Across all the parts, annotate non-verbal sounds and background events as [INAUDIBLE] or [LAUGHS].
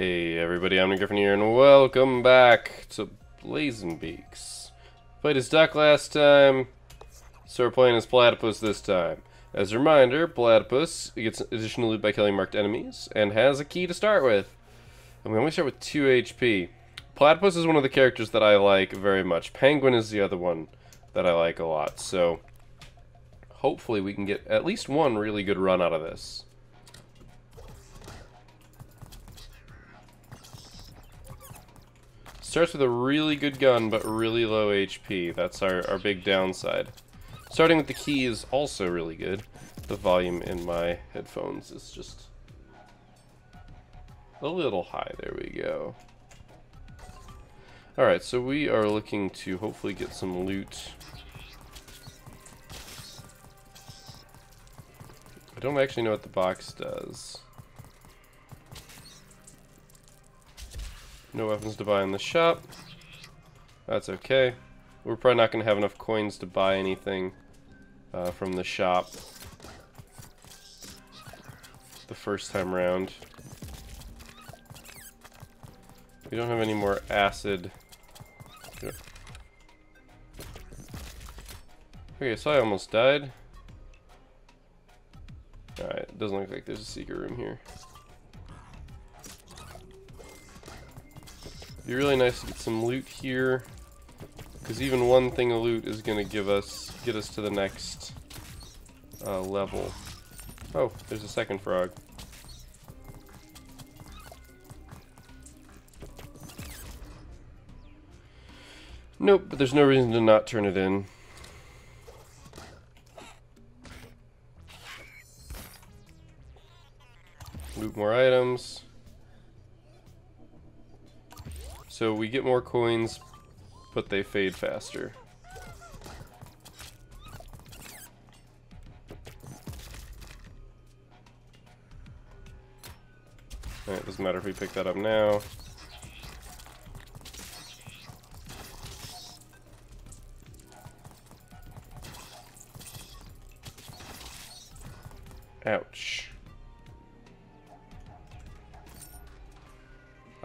Hey everybody, Omnigryphon here, and welcome back to Blazing Beaks. Played as Duck last time, so we're playing as Platypus this time. As a reminder, Platypus gets additional loot by killing marked enemies, and has a key to start with. And we only start with 2 HP. Platypus is one of the characters that I like very much. Penguin is the other one that I like a lot, so hopefully we can get at least one really good run out of this. Starts with a really good gun, but really low HP. That's our, our big downside. Starting with the key is also really good. The volume in my headphones is just a little high. There we go. Alright, so we are looking to hopefully get some loot. I don't actually know what the box does. No weapons to buy in the shop. That's okay. We're probably not going to have enough coins to buy anything uh, from the shop the first time around. We don't have any more acid. Okay, so I almost died. Alright, doesn't look like there's a secret room here. Be really nice to get some loot here. Because even one thing of loot is going to give us, get us to the next uh, level. Oh, there's a second frog. Nope, but there's no reason to not turn it in. Loot more items. So we get more coins, but they fade faster. It doesn't matter if we pick that up now.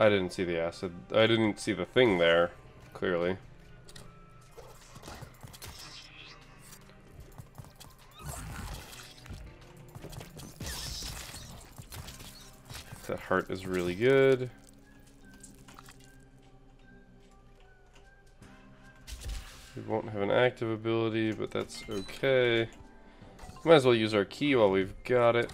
I didn't see the acid. I didn't see the thing there, clearly. That heart is really good. We won't have an active ability, but that's okay. Might as well use our key while we've got it.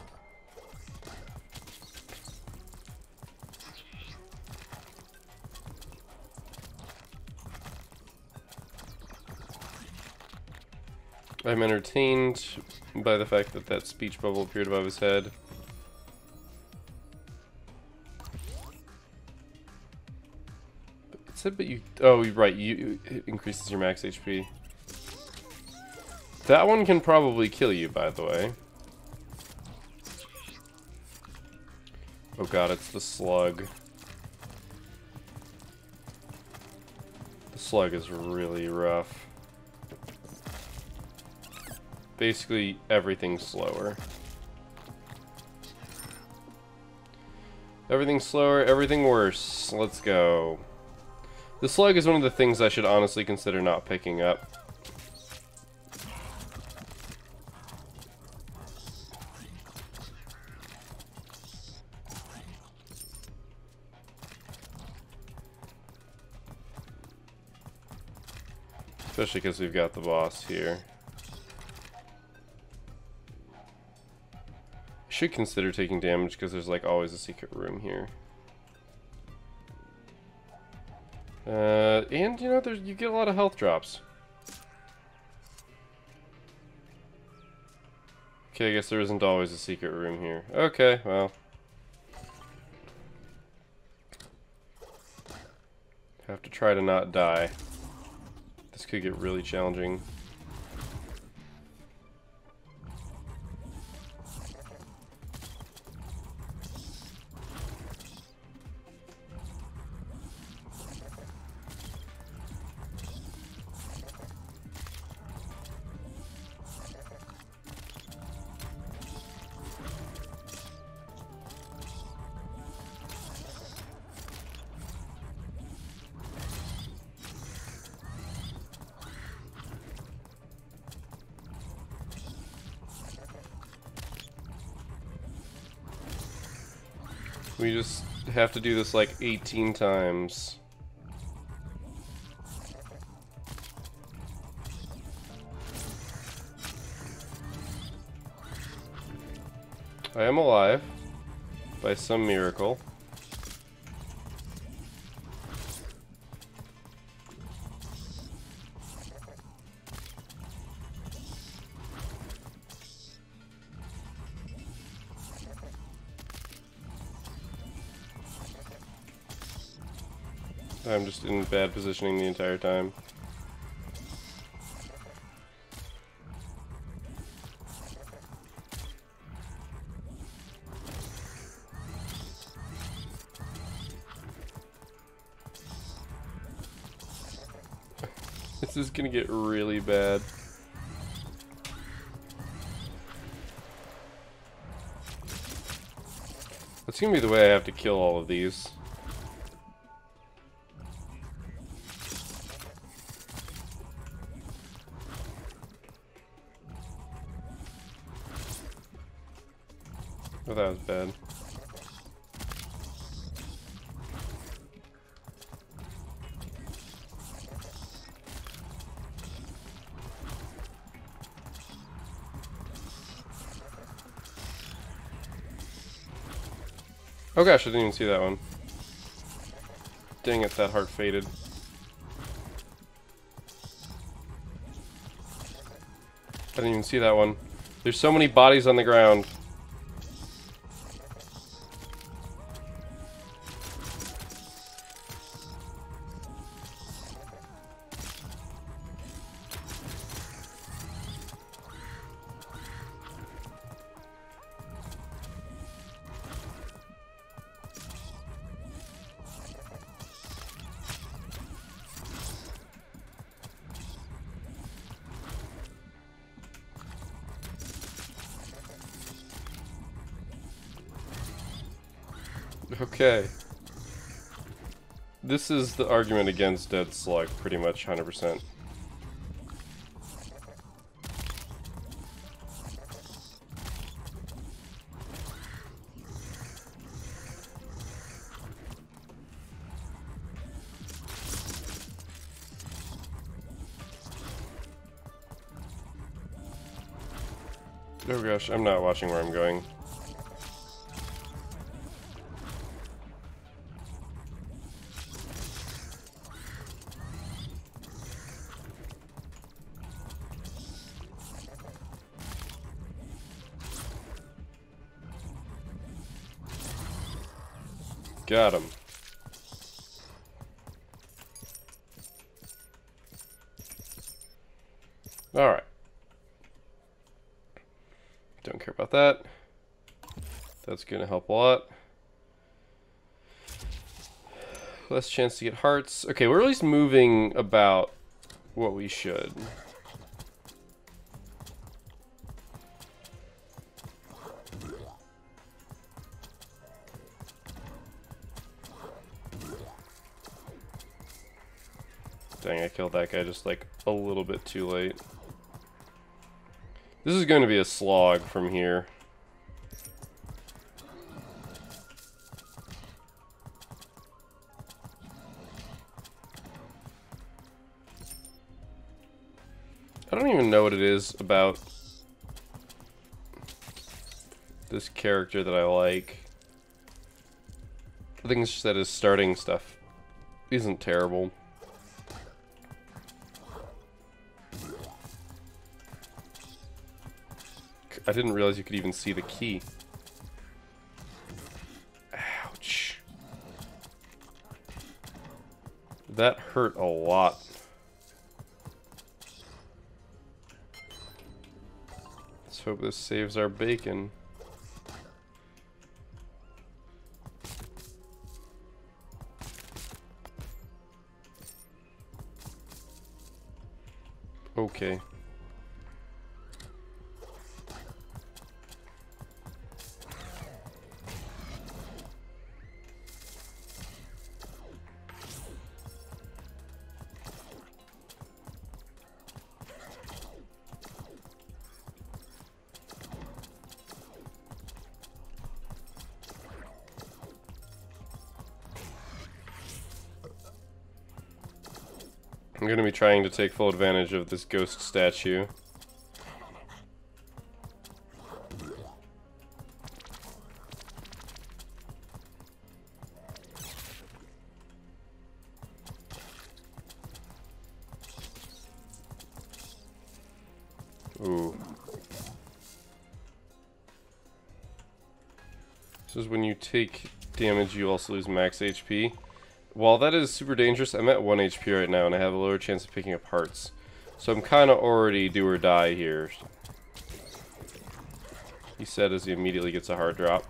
I'm entertained by the fact that that speech bubble appeared above his head. It said, but you... Oh, right, you it increases your max HP. That one can probably kill you, by the way. Oh god, it's the slug. The slug is really rough basically everything's slower. Everything slower, everything worse. Let's go. The slug is one of the things I should honestly consider not picking up. Especially because we've got the boss here. Should consider taking damage because there's like always a secret room here. Uh, and you know, there's you get a lot of health drops. Okay, I guess there isn't always a secret room here. Okay, well. Have to try to not die. This could get really challenging. We just have to do this like 18 times. I am alive by some miracle. Just in bad positioning the entire time. [LAUGHS] this is gonna get really bad. That's gonna be the way I have to kill all of these. Bad. Oh gosh, I didn't even see that one. Dang it, that heart faded. I didn't even see that one. There's so many bodies on the ground. Okay. This is the argument against Dead Slug, pretty much 100%. Oh gosh, I'm not watching where I'm going. Got him. Alright. Don't care about that. That's going to help a lot. Less chance to get hearts. Okay, we're at least moving about what we should. Killed that guy just like a little bit too late. This is going to be a slog from here. I don't even know what it is about this character that I like. I think it's just that his starting stuff isn't terrible. I didn't realize you could even see the key. Ouch. That hurt a lot. Let's hope this saves our bacon. Okay. I'm going to be trying to take full advantage of this ghost statue. Ooh. This is when you take damage, you also lose max HP. While that is super dangerous, I'm at 1 HP right now, and I have a lower chance of picking up hearts. So I'm kind of already do or die here. He said as he immediately gets a hard drop.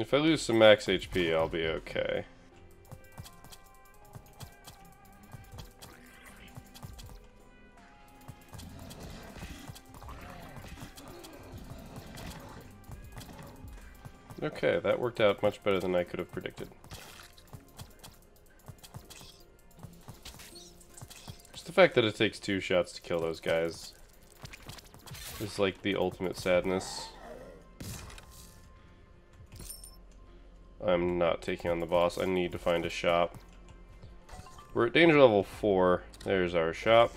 If I lose some max HP, I'll be okay. Okay, that worked out much better than I could have predicted. Just the fact that it takes two shots to kill those guys is like the ultimate sadness. I'm not taking on the boss. I need to find a shop. We're at danger level 4. There's our shop.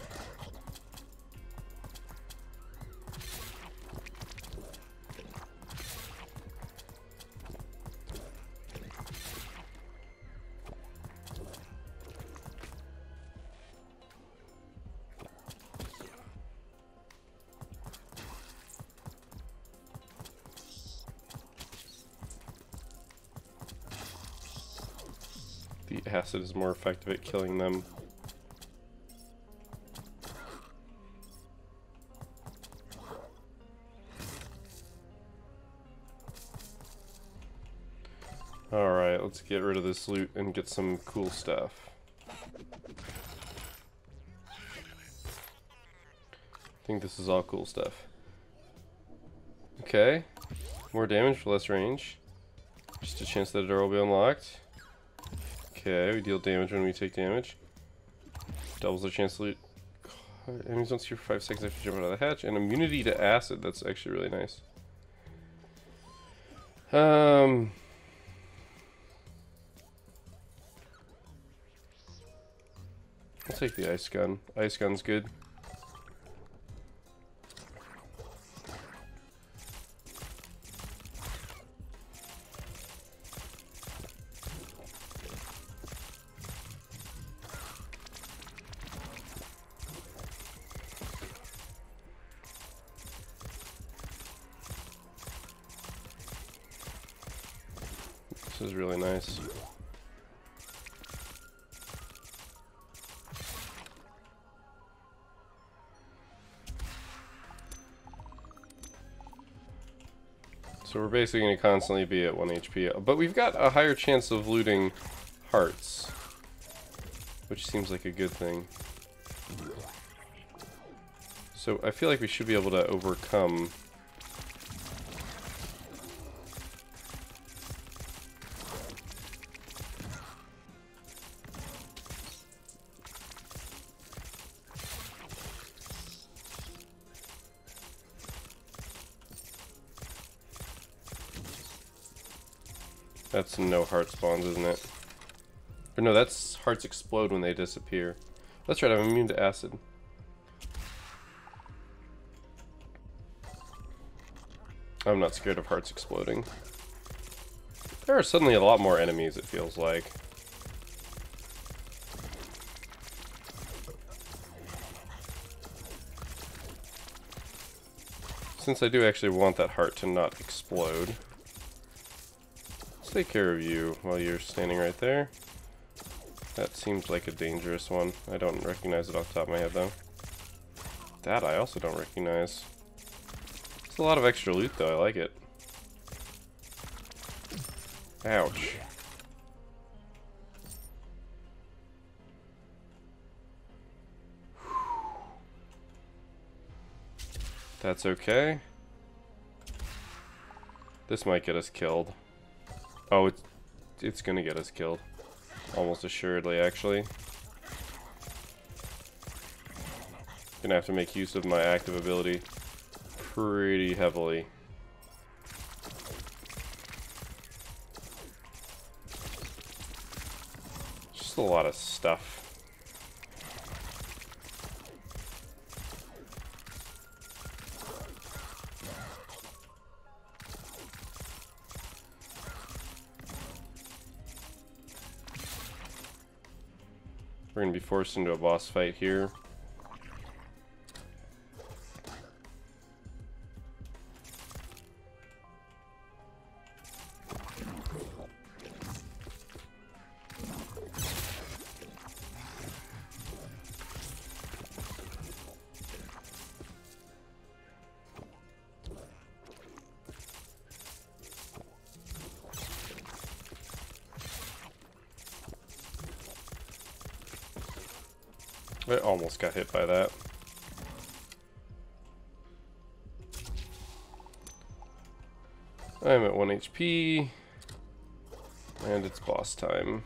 The acid is more effective at killing them. Alright, let's get rid of this loot and get some cool stuff. I think this is all cool stuff. Okay, more damage for less range. Just a chance that a door will be unlocked. Okay, we deal damage when we take damage. Doubles the chance to loot enemies don't see for 5 seconds after you jump out of the hatch. And immunity to acid, that's actually really nice. Um... I'll take the ice gun. Ice gun's good. This is really nice. So we're basically going to constantly be at 1 HP. But we've got a higher chance of looting hearts. Which seems like a good thing. So I feel like we should be able to overcome hearts explode when they disappear. That's right, I'm immune to acid. I'm not scared of hearts exploding. There are suddenly a lot more enemies, it feels like. Since I do actually want that heart to not explode let's take care of you while you're standing right there. That seems like a dangerous one. I don't recognize it off the top of my head, though. That I also don't recognize. It's a lot of extra loot, though. I like it. Ouch. That's okay. This might get us killed. Oh, it's, it's gonna get us killed. Almost assuredly, actually. Gonna have to make use of my active ability pretty heavily. Just a lot of stuff. Be forced into a boss fight here. Got hit by that. I'm at 1 HP, and it's boss time.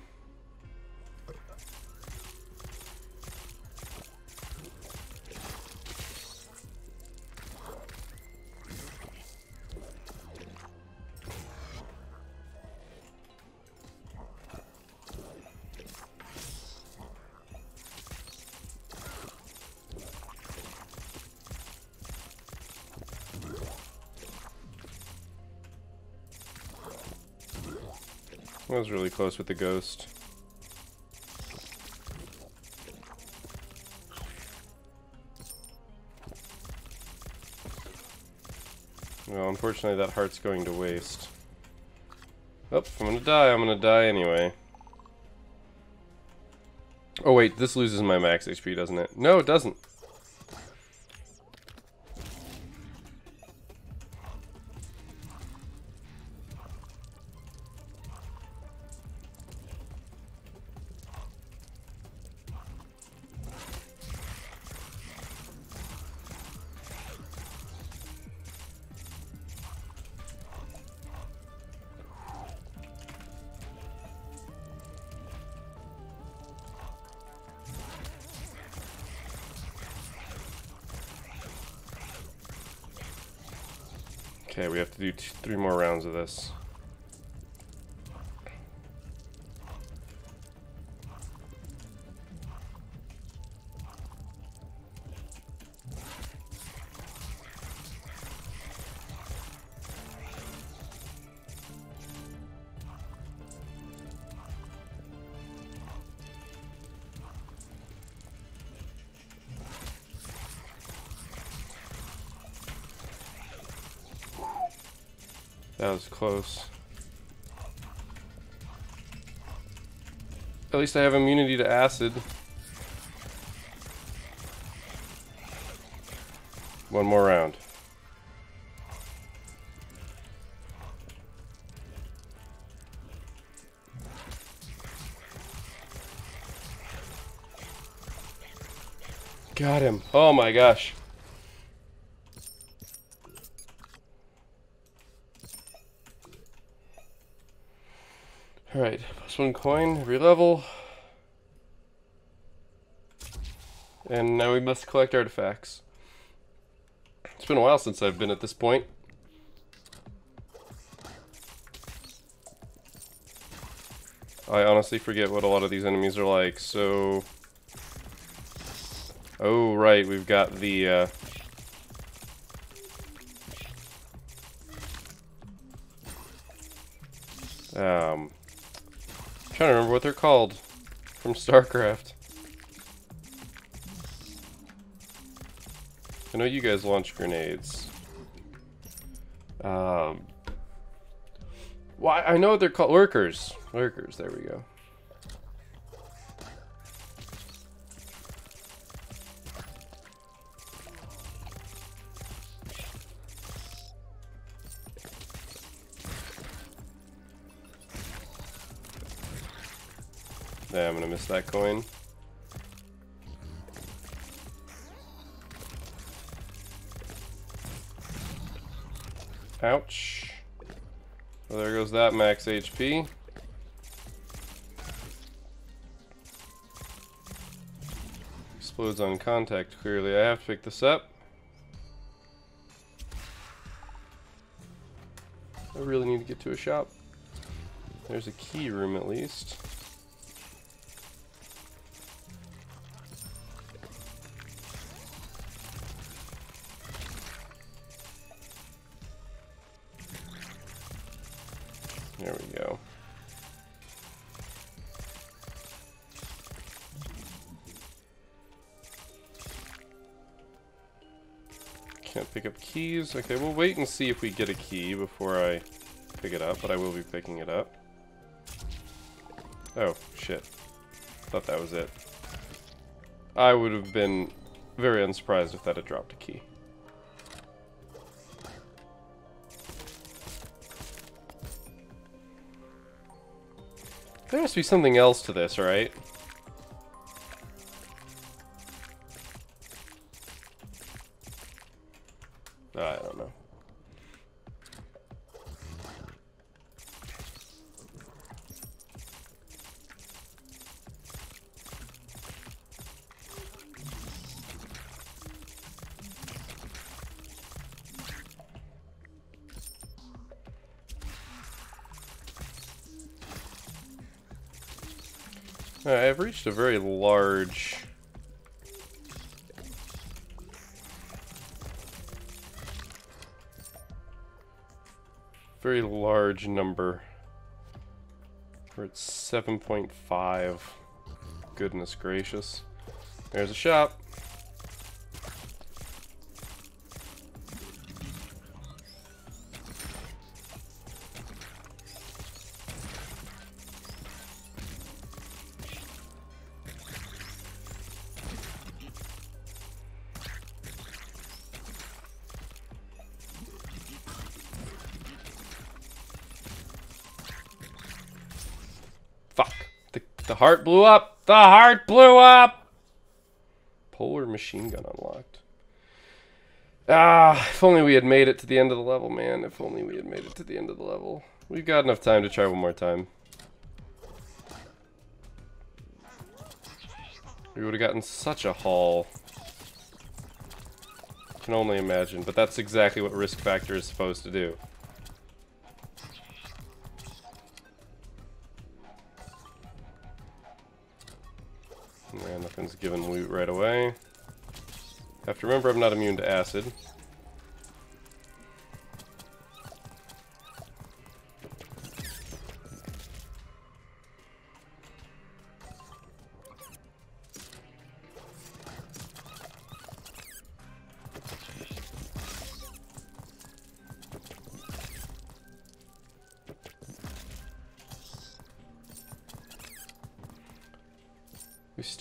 Was really close with the ghost. Well, unfortunately that heart's going to waste. Oh, I'm gonna die, I'm gonna die anyway. Oh wait, this loses my max HP, doesn't it? No, it doesn't. Okay, we have to do three more rounds of this. Close. At least I have immunity to acid. One more round. Got him. Oh my gosh. Alright, plus one coin every level. And now we must collect artifacts. It's been a while since I've been at this point. I honestly forget what a lot of these enemies are like, so... Oh, right, we've got the, uh... Um, trying to remember what they're called from StarCraft. I know you guys launch grenades. Um, why? I know what they're called lurkers. Lurkers. There we go. Yeah, I'm gonna miss that coin. Ouch. Well, there goes that max HP. Explodes on contact, clearly. I have to pick this up. I really need to get to a shop. There's a key room at least. There we go. Can't pick up keys. Okay, we'll wait and see if we get a key before I pick it up, but I will be picking it up. Oh, shit. Thought that was it. I would have been very unsurprised if that had dropped a key. To be something else to this, right? Uh, I've reached a very large very large number. We're at 7.5. Goodness gracious. There's a shop. The heart blew up! The heart blew up! Polar machine gun unlocked. Ah, if only we had made it to the end of the level, man. If only we had made it to the end of the level. We've got enough time to try one more time. We would have gotten such a haul. Can only imagine, but that's exactly what Risk Factor is supposed to do. Given loot right away. Have to remember I'm not immune to acid.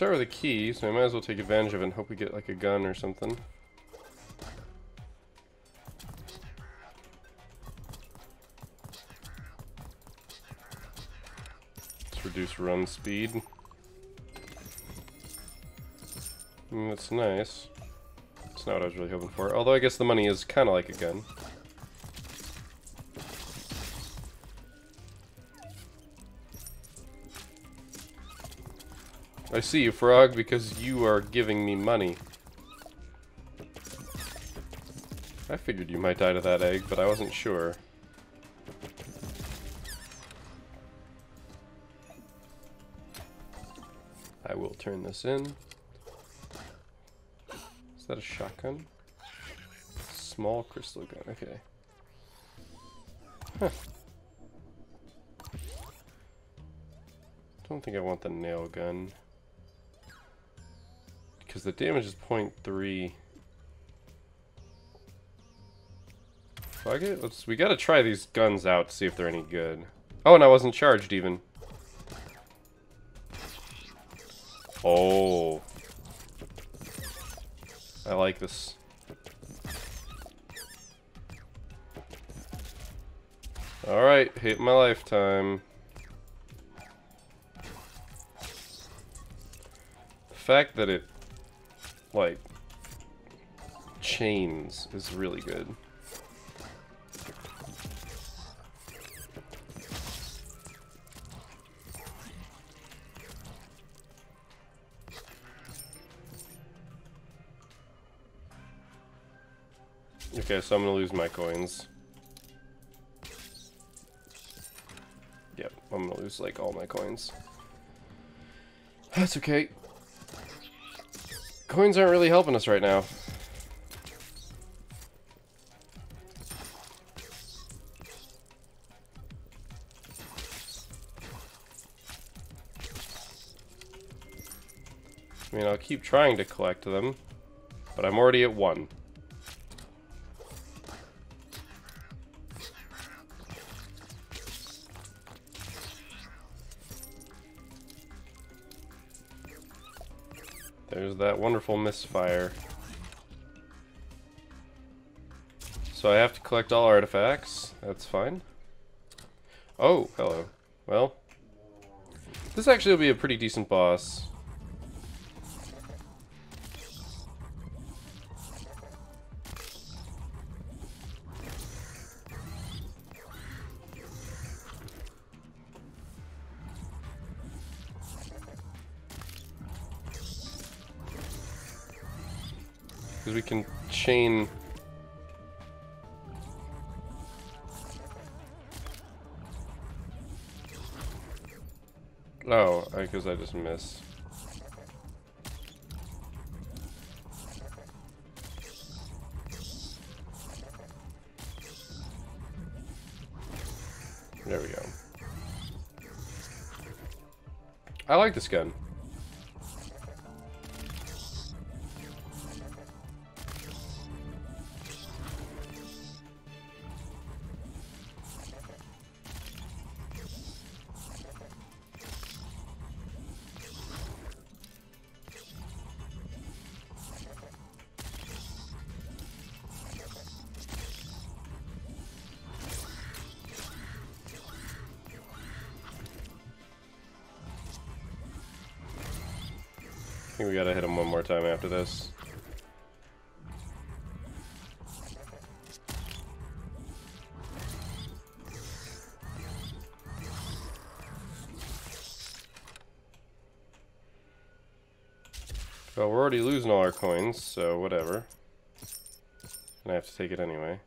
Start with a key, so I might as well take advantage of it and hope we get like a gun or something. Let's reduce run speed. Mm, that's nice. That's not what I was really hoping for. Although I guess the money is kind of like a gun. I see you, Frog, because you are giving me money. I figured you might die to that egg, but I wasn't sure. I will turn this in. Is that a shotgun? Small crystal gun, okay. Huh. Don't think I want the nail gun because the damage is 0.3. Fuck it, let's, we gotta try these guns out to see if they're any good. Oh, and I wasn't charged even. Oh. I like this. Alright, hit my lifetime. The fact that it like, chains is really good. Okay, so I'm gonna lose my coins. Yep, I'm gonna lose like all my coins. That's okay. Coins aren't really helping us right now. I mean, I'll keep trying to collect them, but I'm already at one. There's that wonderful misfire. So I have to collect all artifacts. That's fine. Oh, hello. Well, this actually will be a pretty decent boss. Chain... Oh, I guess I just missed. There we go. I like this gun. We gotta hit him one more time after this. Well, we're already losing all our coins, so whatever. And I have to take it anyway.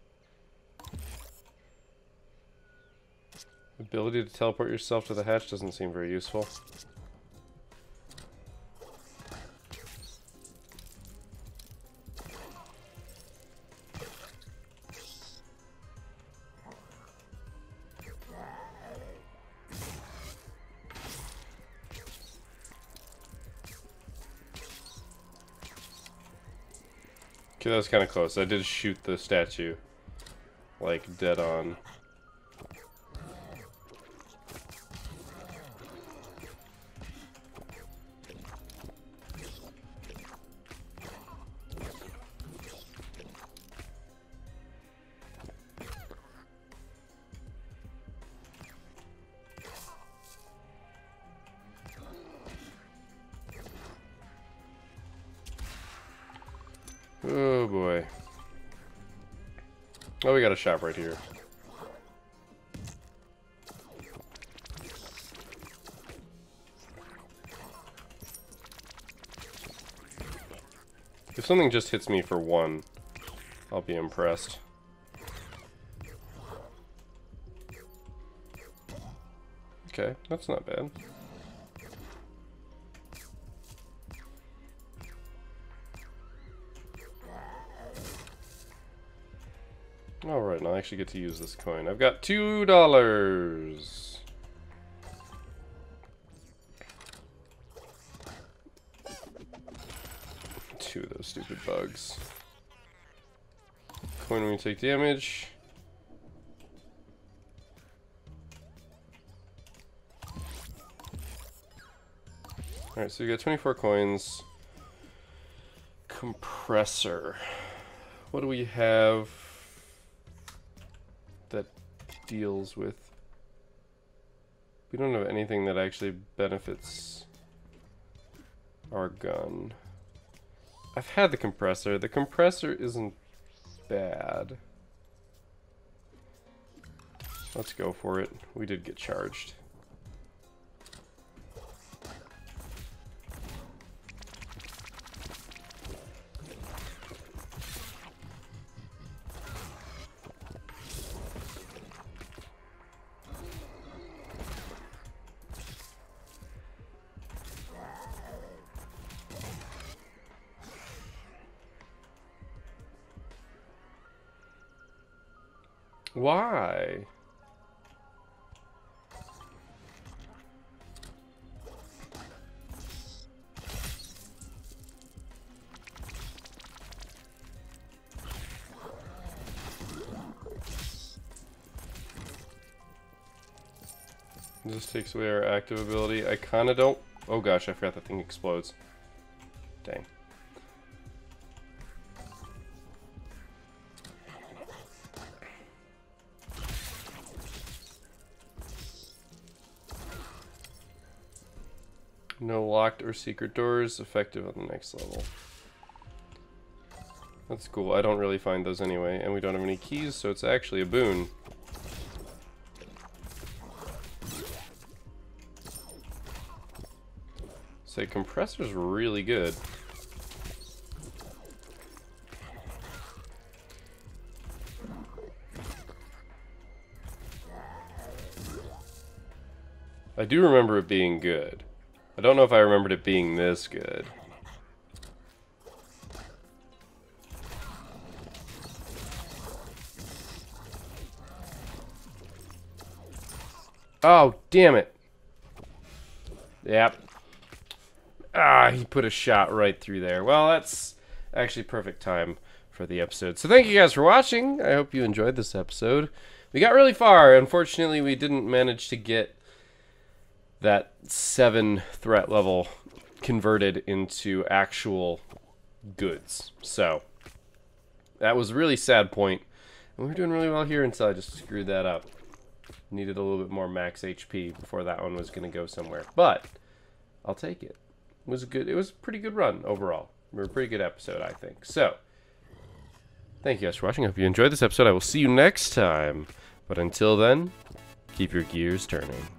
Ability to teleport yourself to the hatch doesn't seem very useful. That was kind of close. I did shoot the statue. Like, dead on. Oh, we got a shop right here. If something just hits me for one, I'll be impressed. Okay, that's not bad. Alright, and I actually get to use this coin. I've got two dollars. Two of those stupid bugs. Coin when you take damage. Alright, so we got 24 coins. Compressor. What do we have? That deals with we don't have anything that actually benefits our gun. I've had the compressor. The compressor isn't bad. Let's go for it. We did get charged. This takes away our active ability. I kind of don't... Oh gosh, I forgot that thing explodes. Dang. No locked or secret doors, effective on the next level. That's cool. I don't really find those anyway, and we don't have any keys, so it's actually a boon. Say, compressor's really good. I do remember it being good. I don't know if I remembered it being this good. Oh, damn it. Yep. Ah, he put a shot right through there. Well, that's actually perfect time for the episode. So thank you guys for watching. I hope you enjoyed this episode. We got really far. Unfortunately, we didn't manage to get that 7 threat level converted into actual goods. So, that was a really sad point. And we were doing really well here until I just screwed that up. Needed a little bit more max HP before that one was going to go somewhere. But, I'll take it was a good. It was a pretty good run overall. We a pretty good episode, I think. So, thank you guys for watching. I hope you enjoyed this episode. I will see you next time. But until then, keep your gears turning.